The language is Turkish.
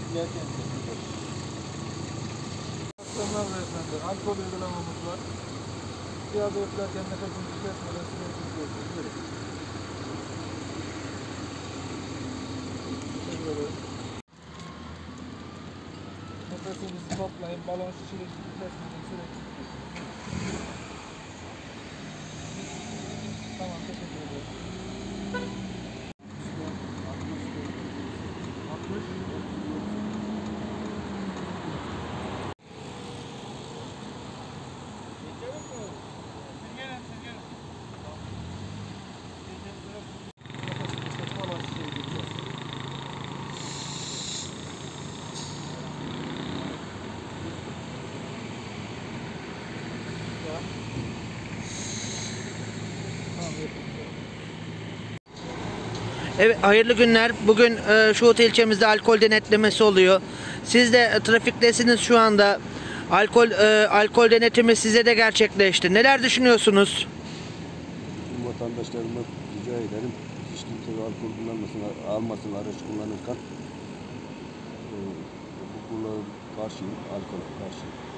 üflerken çekilir. Akşamlar beyefendi. Alkol uygulamamız var. Piyade üflerken nefesinizi kesmeden sigara tutuyorsunuz. Buyurun. Nefesinizi toplayın. Balon şişirici kesmeden sürekli. Tamam teşekkür ederim. 60. Nefesinizi balon şişirici kesmeden. Tamam. Tamam yapalım. Evet, hayırlı günler. Bugün e, Şuhut ilçemizde alkol denetlemesi oluyor. Siz de e, trafiktesiniz şu anda. Alkol e, alkol denetimi size de gerçekleşti. Neler düşünüyorsunuz? Tüm vatandaşlarıma rica ederim. Hiç kimse alkol kullanmasın, almasın araç kullanırken. Ee, bu karşıyım, alkol karşıyım.